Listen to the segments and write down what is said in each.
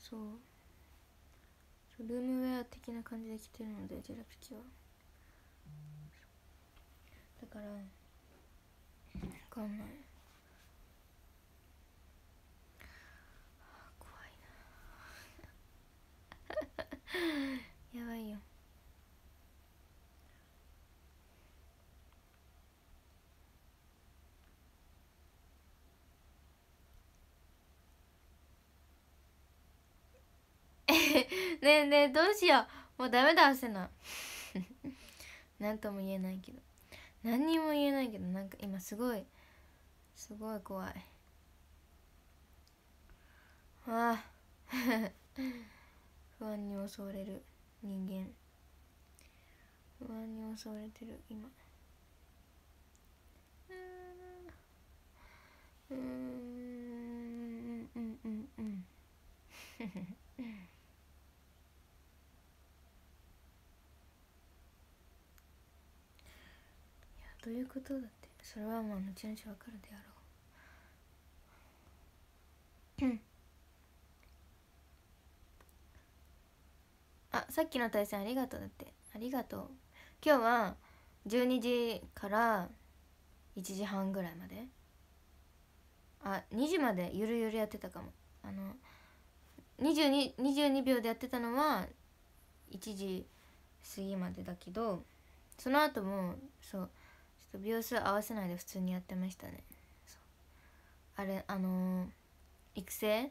そう。ルームウェア的な感じで着てるのでジェラピキは。だから分かんない。怖いな。やばいよねえねえどうしよう。もうダメだ汗な なんとも言えないけど。何にも言えないけどなんか今すごいすごい怖い。ああ。不安に襲われる人間。不安に襲われてる今。うん。うん。うんうんいや どういうことだって。それはまあ後々わかるであろう。あさっきの対戦ありがとうだって。ありがとう。今日は12時から1時半ぐらいまで。あ2時までゆるゆるやってたかも。あの 22, 22秒でやってたのは1時過ぎまでだけどその後もそうと秒数合わせないで普通にやってましたね。あれあのー、育成？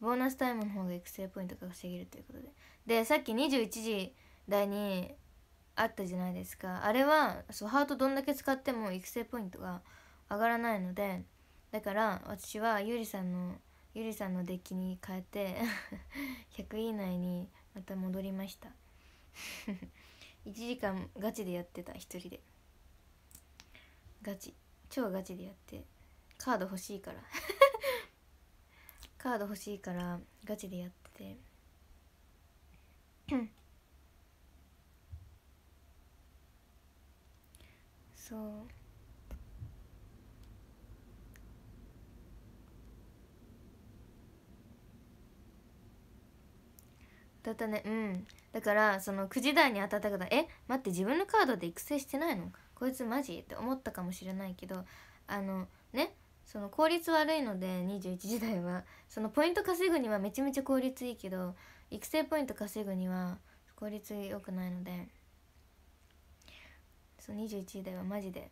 ボーナスタイムの方が育成ポイントが稼げるということで。でさっき21時台にあったじゃないですか。あれはそうハートどんだけ使っても育成ポイントが上がらないのでだから私はゆりさんのゆりさんのデッキに変えて 100位以内にまた戻りました。1時間ガチでやってた一人で。ガチ。超ガチでやって。カード欲しいから。カード欲しいからガチでやって そう。だったね。うん。だからその9時台に当たった方え？待って自分のカードで育成してないの？かこいつマジって思ったかもしれないけどあのねその効率悪いので21時台はそのポイント稼ぐにはめちゃめちゃ効率いいけど育成ポイント稼ぐには効率良くないのでそう21時台はマジで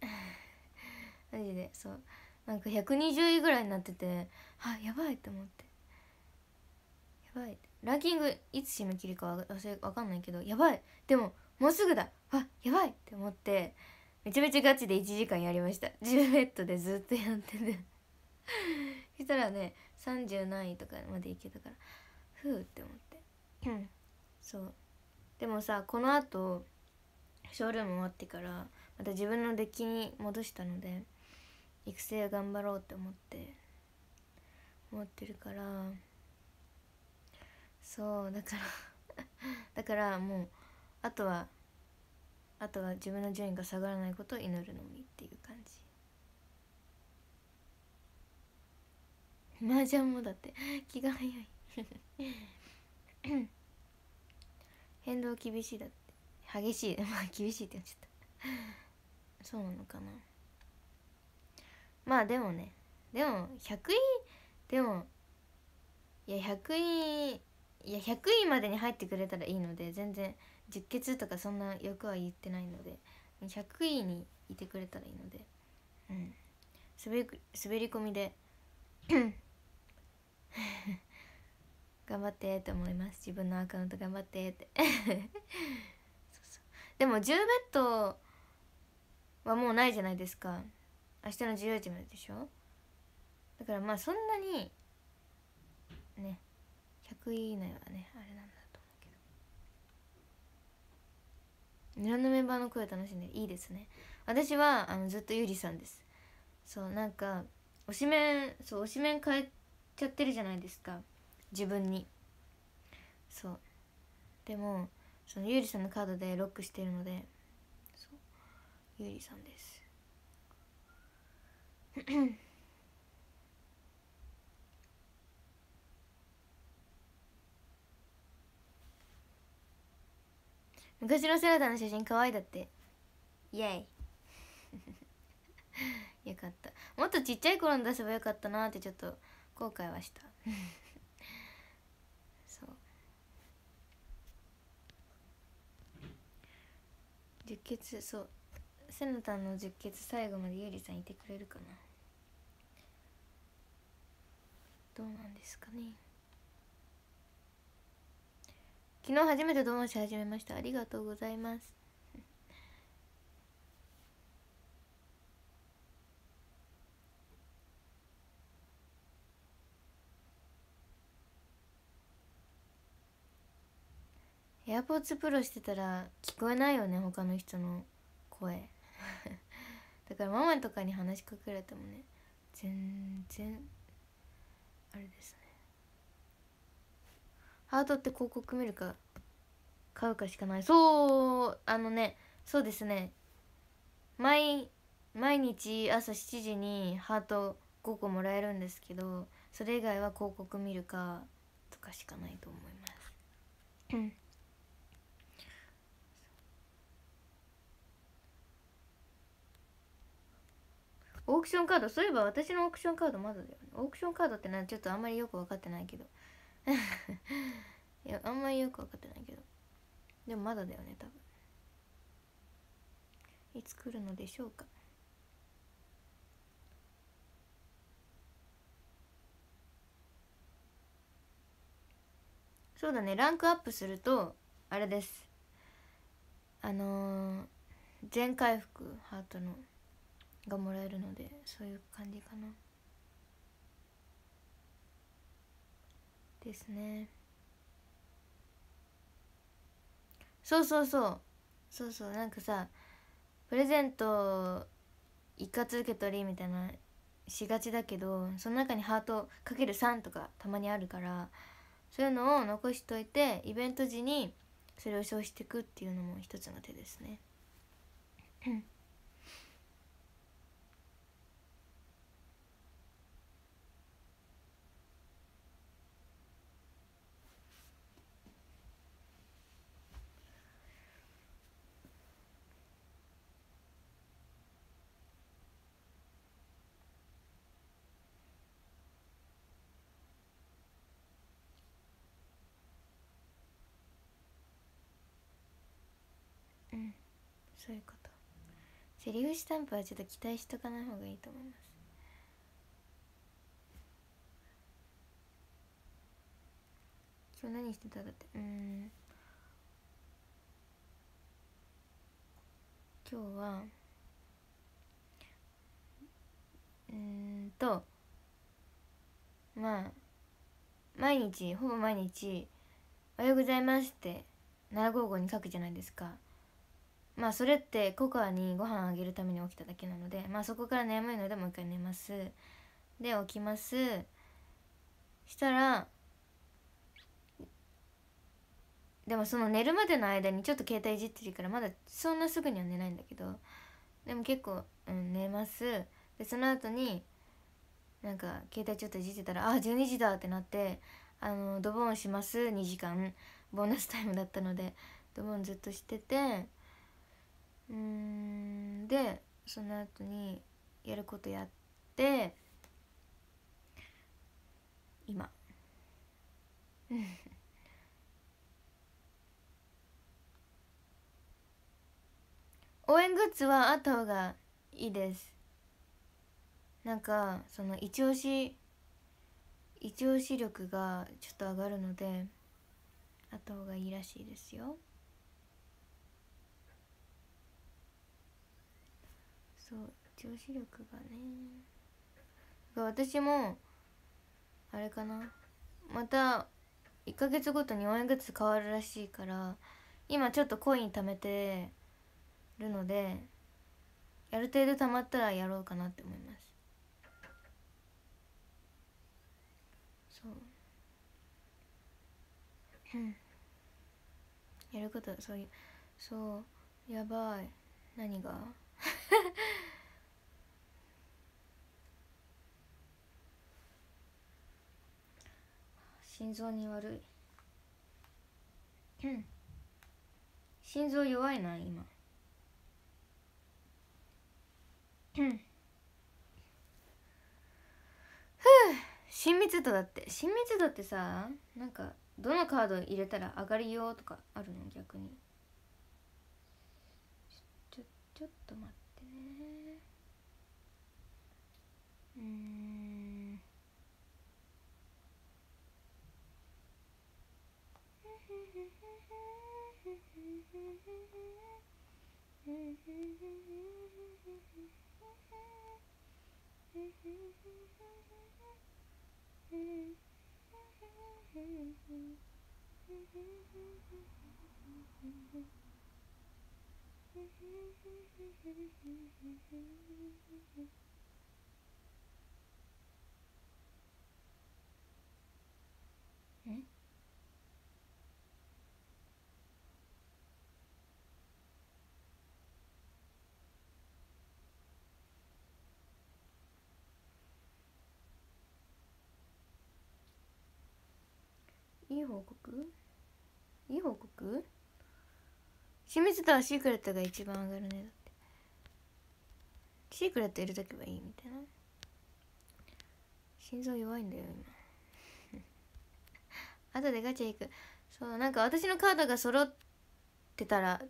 マジでそうなんか120位ぐらいになっててあやばいって思ってやばいって。ランキングいつ締め切りかわわかんないけどやばい。でももうすぐだ。あやばい。って思ってめちゃめちゃガチで1時間やりました。10ベッドでずっとやってて。そしたらね30何位とかまでいけたからふうって思って。うんそう。でもさこのあとショールーム終わってからまた自分のデッキに戻したので育成頑張ろうって思って思ってるからそうだから だからもうあとはあとは自分の順位が下がらないことを祈るのみっていう感じ。麻雀もだって気が早い。変動厳しいだって。激しい。まあ厳しいって言っちゃった。そうなのかな。まあでもねでも100位でもいや100位いや100位までに入ってくれたらいいので全然十欠とかそんな欲は言ってないので100位にいてくれたらいいのでうん。滑り滑り込みで 頑張ってって思います。自分のアカウント頑張ってって。でも10ベッドはもうないじゃないですか。明日の14時まででしょ？だからまあそんなにね。100位以内はねあれなんだと思うけど。いろんなメンバーの声楽しんでいいですね。私はあのずっとゆりさんです。そうなんか推しメンそう推しメン変えちゃってるじゃないですか。自分に。そう。でもそのゆりさんのカードでロックしてるのでそう。ゆりさんです。昔のセラタの写真可愛いだって。イエイ。よかった。もっとちっちゃい頃に出せばよかったなってちょっと後悔はした。そう。十血そう。セナタンの十血最後までゆりさんいてくれるかな。どうなんですかね昨日初めてドームし始めました。ありがとうございます。エアポーツプロしてたら聞こえないよね他の人の声。だからママとかに話しかけられてもね全然あれです。ハートって広告見るか買うかしかない。そうあのねそうですね。毎毎日朝7時にハート5個もらえるんですけどそれ以外は広告見るかとかしかないと思います。オークションカードそういえば私のオークションカードまだだよね。オークションカードってのはちょっとあんまりよく分かってないけど いやあんまりよく分かってないけど。でもまだだよね多分。いつ来るのでしょうか。そうだねランクアップするとあれです。あのー、全回復ハートのがもらえるのでそういう感じかな。ですね。そうそうそう。そうそう。なんかさプレゼント一括受け取りみたいなしがちだけどその中にハートかける3とかたまにあるからそういうのを残しといてイベント時にそれを消費していくっていうのも一つの手ですね。そういうこと。セリフスタンプはちょっと期待しとかない方がいいと思います。今日何してたかって。うん。今日はうんとまあ毎日ほぼ毎日「おはようございます」って755に書くじゃないですか。まあそれってココアにご飯あげるために起きただけなのでまあそこから眠いのでもう一回寝ます。で起きます。したらでもその寝るまでの間にちょっと携帯いじってるからまだそんなすぐには寝ないんだけどでも結構、うん、寝ます。でその後になんか携帯ちょっといじってたらあ12時だってなってあのドボンします。2時間。ボーナスタイムだったのでドボンずっとしててうん。でその後にやることやって今。応援グッズはあった方がいいです。なんかその一押し一押し力がちょっと上がるのであった方がいいらしいですよ。そう調子力がね。私もあれかな。また1ヶ月ごとに応援グッズ変わるらしいから今ちょっとコイン貯めてるのである程度貯まったらやろうかなって思います。そう。やることそういうそうやばい。何が？心臓に悪い。心臓弱いな今。ふう。親密度だって。親密度ってさなんかどのカード入れたら上がるようとかあるの？逆に。ちょっと待ってね。うん。いい報告？いい報告？親密度はシークレットが一番上がるね。だって。シークレット入れとけばいいみたいな。心臓弱いんだよ今。後でガチャ行く。そうなんか私のカードが揃ってたら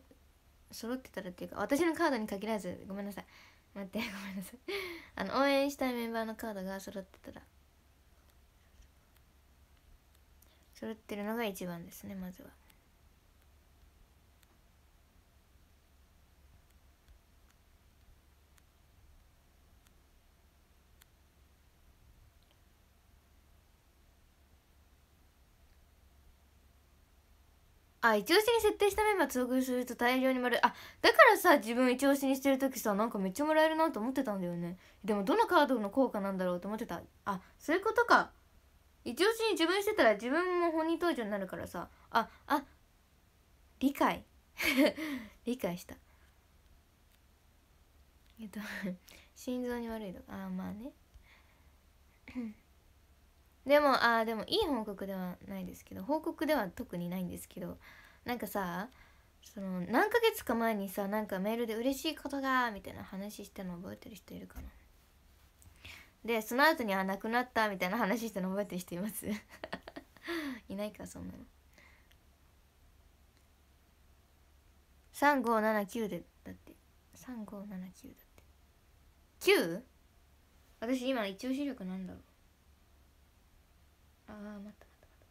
揃ってたらっていうか私のカードに限らずごめんなさい。待ってごめんなさい。あの応援したいメンバーのカードが揃ってたら。揃ってるのが一番ですねまずは。あ一押しに設定したメンバー遭遇すると大量にもらえるあだからさ自分一押しにしてる時さなんかめっちゃもらえるなと思ってたんだよね。でもどのカードの効果なんだろうと思ってた。あそういうことか。一押しに自分してたら自分も本人登場になるからさ。ああ理解。理解した。えっと 心臓に悪いとかあまあね。でもあでもいい報告ではないですけど報告では特にないんですけどなんかさその何ヶ月か前にさなんかメールで嬉しいことがみたいな話したの覚えてる人いるかな？でその後にあ亡くなったみたいな話したの覚えてる人います？いないかそんなの。3579でだって。3579だって。9? 私今一応視力なんだろう。ああ待った待った待っ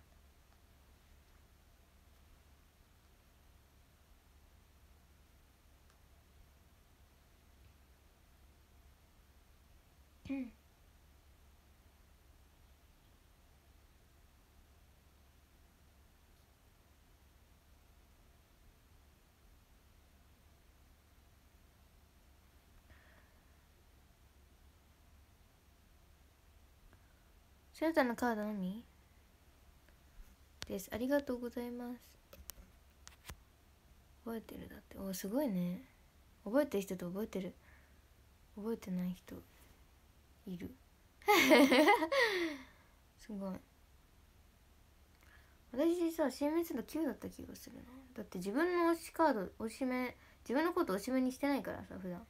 た。うん。シャタのカードのみ？です。ありがとうございます。覚えてるだって。おすごいね。覚えてる人と覚えてる。覚えてない人いる。すごい。私さ親密度9だった気がするな。だって自分の推しカード推し目自分のこと推し目にしてないからさ普段。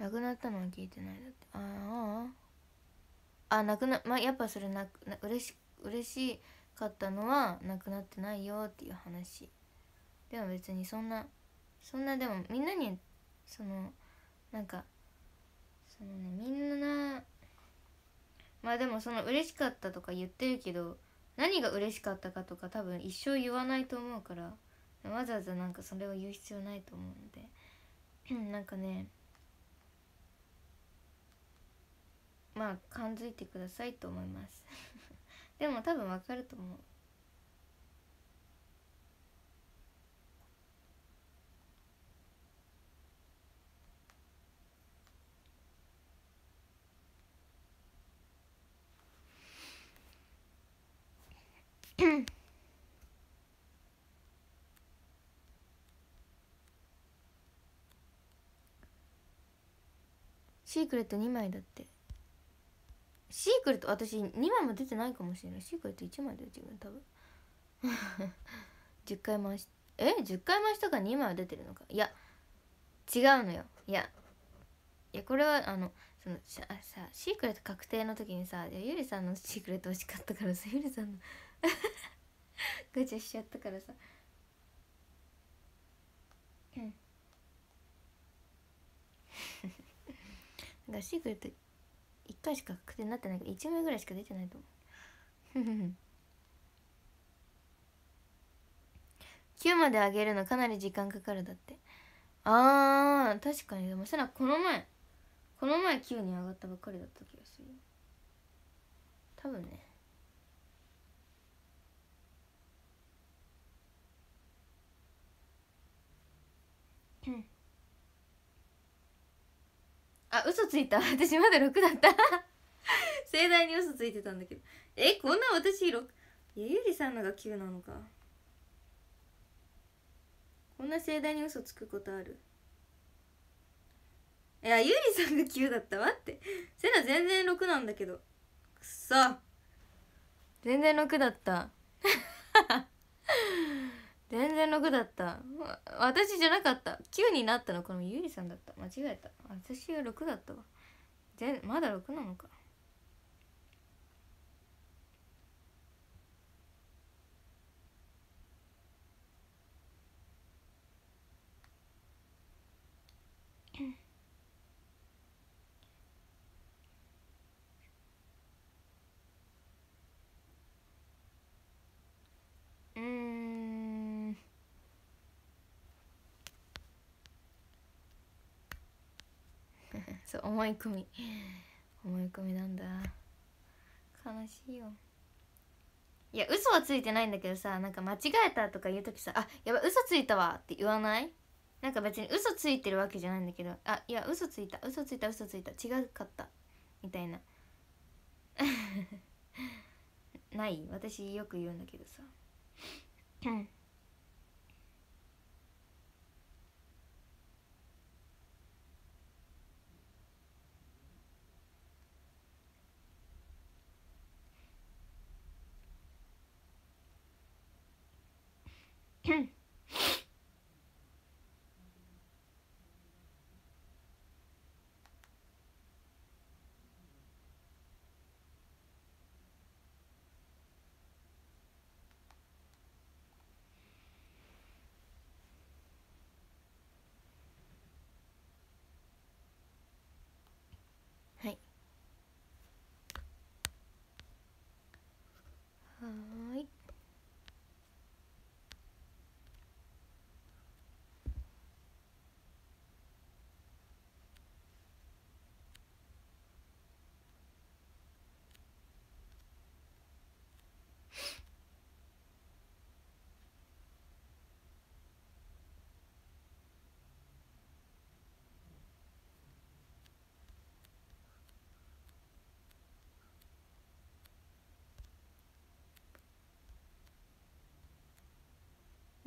亡くなったのは聞いてない。だってあああ亡くなまあやっぱそれなな嬉し嬉しかったのは亡くなってないよっていう話でも別にそんなそんなでもみんなにそのなんかそのねみんなまあでもその嬉しかったとか言ってるけど何が嬉しかったかとか多分一生言わないと思うからわざわざなんかそれを言う必要ないと思うのでなんかねまあ感づいてくださいと思います。でも多分わかると思う。シークレット2枚だって。シークレット私2枚も出てないかもしれない。シークレット1枚だよ自分多分。10回回しえ？10回回したから2枚は出てるのか？いや違うのよ。いやいやこれはあのそのささシークレット確定の時にさゆりさんのシークレット欲しかったからさゆりさんのガチャしちゃったからさ。うん。だかシークレット1回しか確定になってないけど1枚ぐらいしか出てないと思う。9まで上げるのかなり時間かかるだって。あー確かに。でもそらこの前この前9に上がったばっかりだった気がする。多分ねうんあ嘘ついた。私まだ6だった。盛大に嘘ついてたんだけど。えこんな私6いやゆりさんのが9なのか。こんな盛大に嘘つくことある？いやゆりさんが9だった。待って。セナ全然6なんだけど。くっそ。全然6だった。全然6だった。私じゃなかった。9になったの。このゆりさんだった。間違えた。私が6だったわ。全まだ6なのか。うん。そう思い込み。思い込みなんだ。悲しいよ。いや嘘はついてないんだけどさなんか間違えたとか言う時さ「あやばい嘘ついたわ」って言わない？なんか別に嘘ついてるわけじゃないんだけど「あいや嘘ついた嘘ついた嘘ついた違かった」みたいな。ない？私よく言うんだけどさ。10.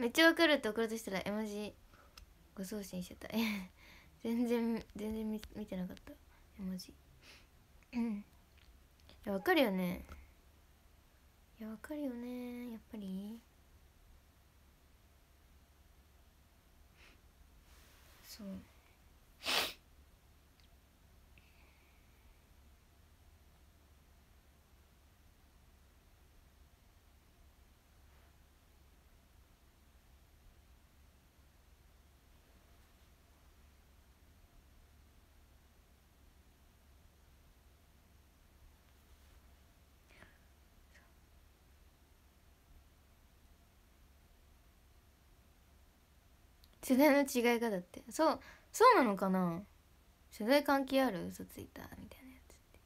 めっちゃわかるって送ろうとしたら絵文字ご送信してた。全然全然見てなかった。絵文字うん。いやわかるよね。いやわかるよね。やっぱり。そう。世代の違いがだって。そうそうなのかな？世代関係ある？嘘ついた？みたいなやつって。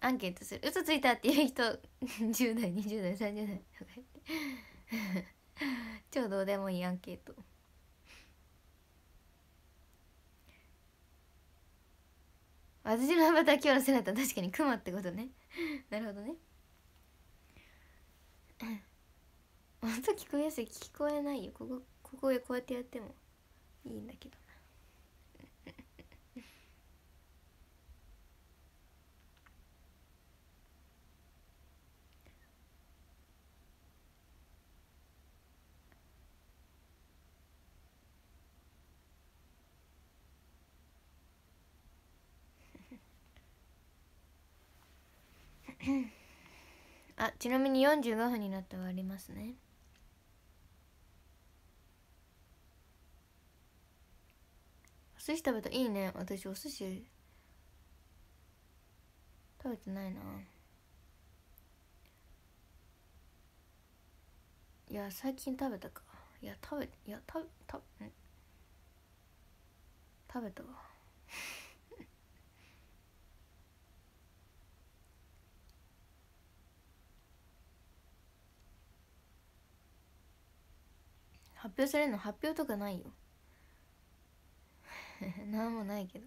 アンケートする。嘘ついたっていう人 10代20代30代とか言って。超どうでもいいアンケート。私のアバター今日のセナタ確かにクマってことね。なるほどね。音聞こえやすい。聞こえないよ。ここここでこうやってやってもいいんだけどあちなみに45分になって終わりますね。寿司食べた？いいね。私お寿司。食べてないな。いや最近食べたか。いや食べいや食べ食べん？食べたわ。発表されるの発表とかないよ。なんもないけど。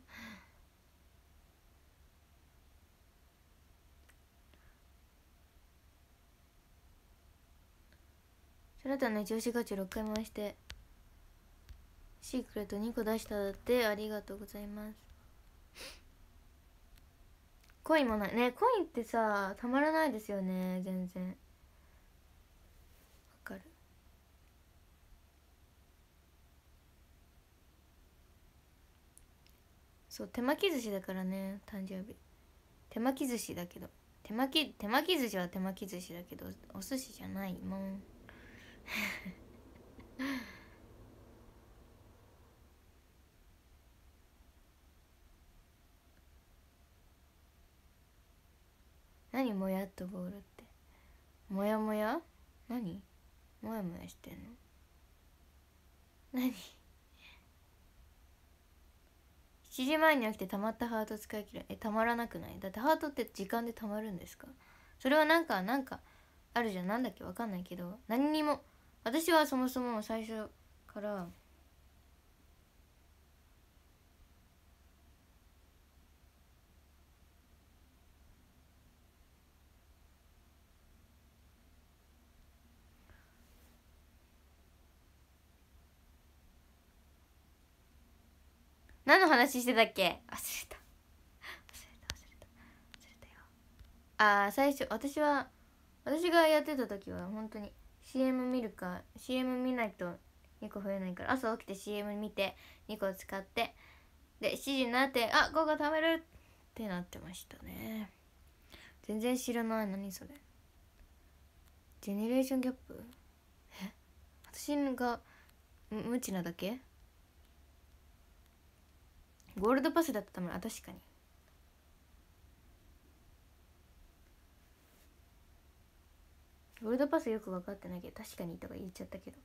そなたの調子ガチャ6回回してシークレット2個出したってありがとうございます。コインもない。ねコインってさたまらないですよね全然わかるそう手巻き寿司だからね誕生日。手巻き寿司だけど。手巻き手巻き寿司は手巻き寿司だけどお寿司じゃないもん。何もやっとボールって。もやもや？何？もやもやしてんの？何？7時前に起きてたまったハート使い切る。えたまらなくない？だってハートって時間でたまるんですか？それはなんかなんかあるじゃん。なんだっけ？わかんないけど。何にも私はそもそも最初から何の話してたっけ？忘れた。忘れた忘れた。忘れたよ。ああ最初私は私がやってた時は本当に CM 見るか CM 見ないと2個増えないから朝起きて CM 見て2個使ってで7時になってあ午後食べる!ってなってましたね。全然知らない。何それ。ジェネレーションギャップ？え？私が無知なだけ？ゴールドパスだったもんあ確かに。ゴールドパスよく分かってないけど確かにとか言っちゃったけど。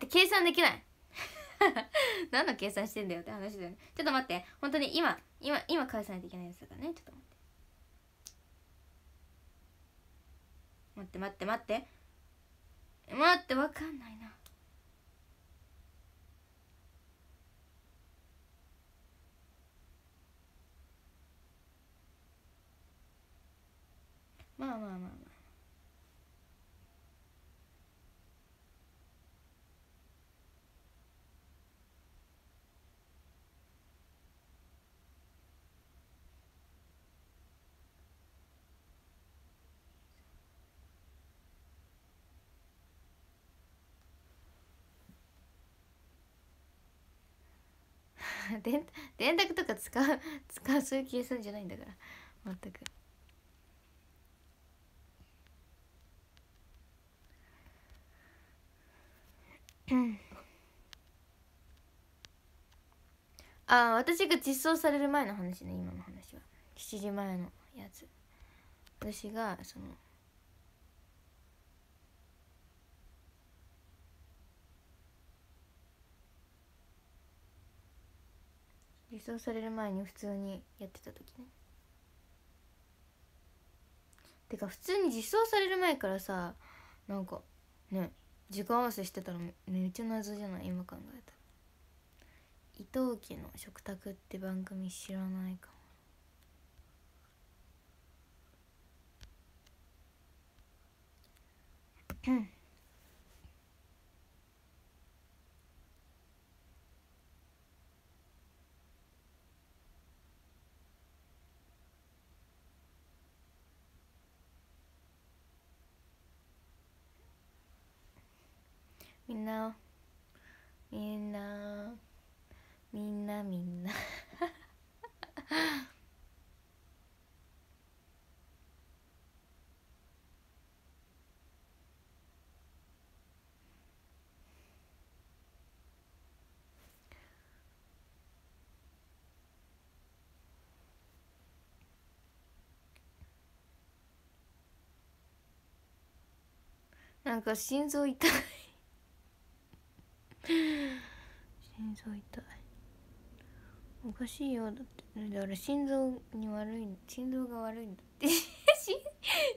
って計算できない。何の計算してんだよって話だよね。ちょっと待って。本当に今今今返さないといけないやつだからね。ちょっと待って。待って待って。待って待ってわかんないな。まあまあまあまあ。電電卓とか使う使うそういう計算じゃないんだから。全く。ああ私が実装される前の話ね今の話は。7時前のやつ。私がその実装される前に普通にやってた時ね。てか普通に実装される前からさなんかね時間合わせしてたらめっちゃ謎じゃない？今考えたら。伊藤家の食卓って番組知らないかも。うんみんな。みんな。みんなみんな。なんか心臓痛い。心臓痛い。おかしいよ。だってだから心臓に悪い心臓が悪いんだって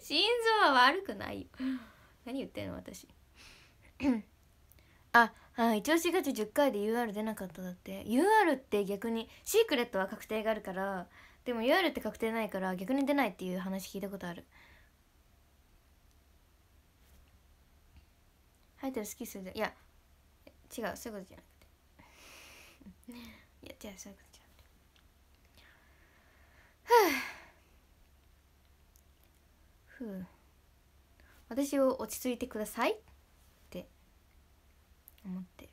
心臓は悪くないよ。何言ってんの私。ああ一応4月10回で UR 出なかっただって。UR って逆にシークレットは確定があるからでも UR って確定ないから逆に出ないっていう話聞いたことある。ハイタル好きするいや違うそういうことじゃなくて。いや違うそういう。ことじゃなくてふう。ふう。私を落ち着いてくださいって思って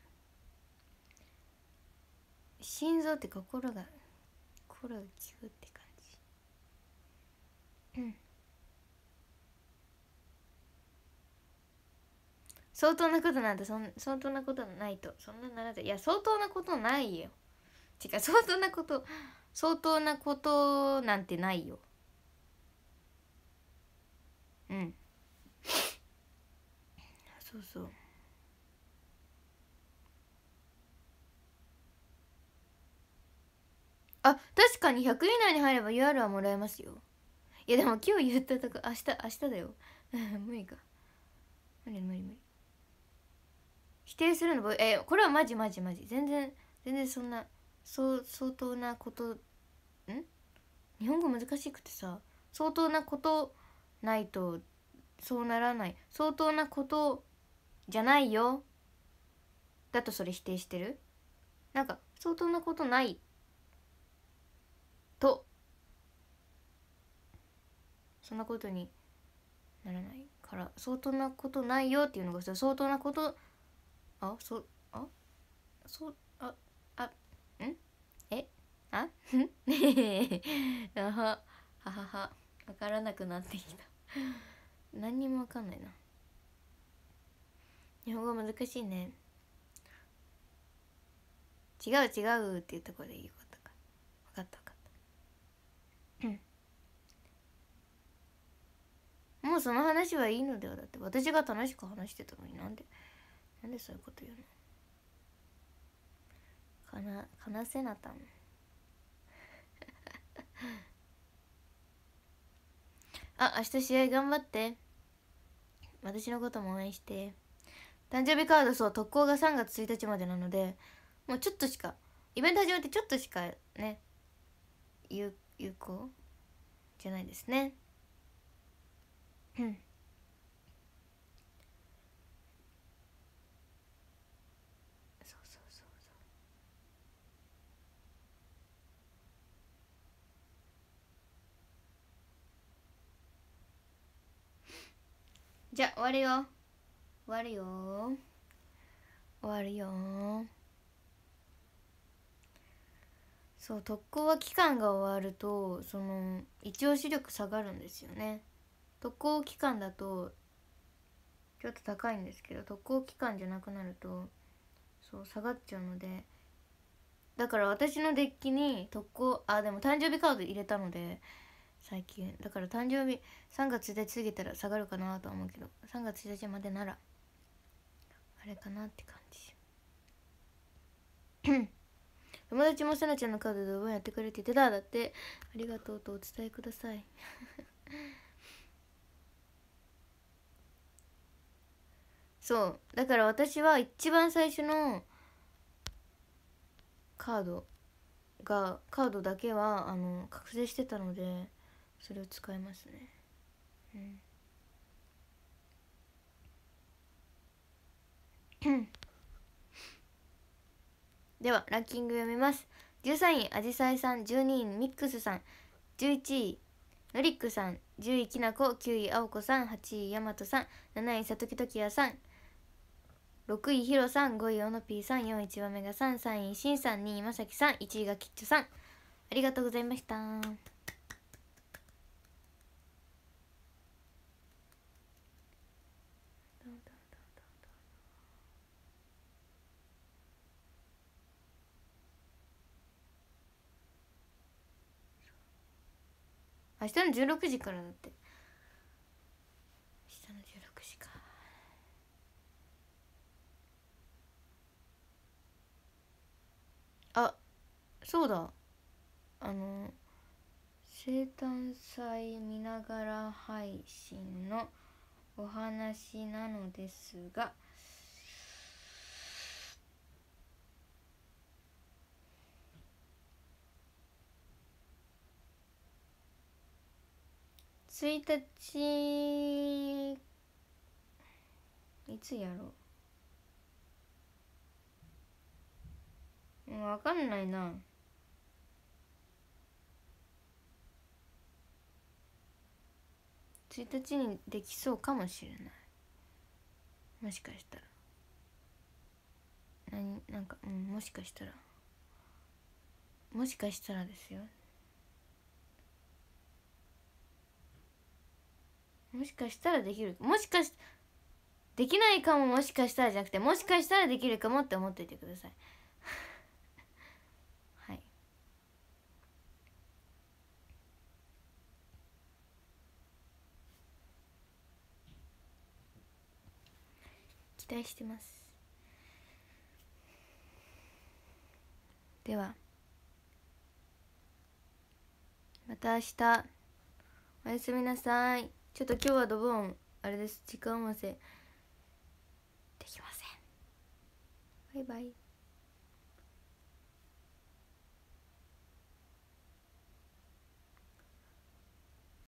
心臓って心が心がキュって感じ。うん。相当なことなんてそん相当なことないと。そんなならない。や相当なことないよ。違う相当なこと相当なことなんてないよ。うん。そうそう。あ確かに。100以内に入れば UR はもらえますよ。いやでも今日言ったとこ明日明日だよ。無理か。無理無理無理。否定するのえこれはマジマジマジ。全然全然そんなそう相当なことん？日本語難しくてさ相当なことないとそうならない。相当なことじゃないよ。だとそれ否定してる。なんか相当なことないと。そんなことにならないから相当なことないよっていうのが相当なことあそあそうああん？え？あ？ん あはははは分からなくなってきた。何にも分かんないな。日本語難しいね。違う違うって言った声でいいことか。分かった分かった。うんもうその話はいいのではだって私が楽しく話してたの？になんで？なんでそういうこと言うの？かなかなせなたん。あ明日試合頑張って。私のことも応援して。誕生日カードそう特攻が3月1日までなのでもうちょっとしかイベント始まってちょっとしかね有有効？じゃないですね。うんそうそうそうそうじゃあ終わるよ。終わるよ。終わるよ。そう特攻は期間が終わるとその一押し力下がるんですよね。特攻期間だとちょっと高いんですけど特攻期間じゃなくなるとそう下がっちゃうので。だから私のデッキに特攻あでも誕生日カード入れたので最近。だから誕生日3月1日過ぎたら下がるかなと思うけど3月1日までならあれかなって感じ。友達もせなちゃんのカードで応援やってくれててただってありがとうとお伝えください。そう。だから私は一番最初のカードがカードだけはあの覚醒してたのでそれを使いますね。うん。ではランキング読みます。13位あじさいさん12位ミックスさん11位のりっくさん10位きなこ9位あおこさん8位やまとさん7位さときときやさん6位ひろさん5位おのぴーさん4位ちばめがさん3位しんさん2位まさきさん1位がきっちょさん。ありがとうございました。明日の16時からだって。明日の16時か。あそうだ。あの生誕祭見ながら配信のお話なのですが1日いつやろ。う分かんないな。1日にできそうかもしれない。もしかしたら。何なんかうんもしかしたら。もしかしたらですよ。もしかしたらできるもしかしできないかももしかしたらじゃなくてもしかしたらできるかもって思っていてください。はい。期待してます。ではまた明日。おやすみなさい。ちょっと今日はドボンあれです。時間合わせ。できません。バイバイ。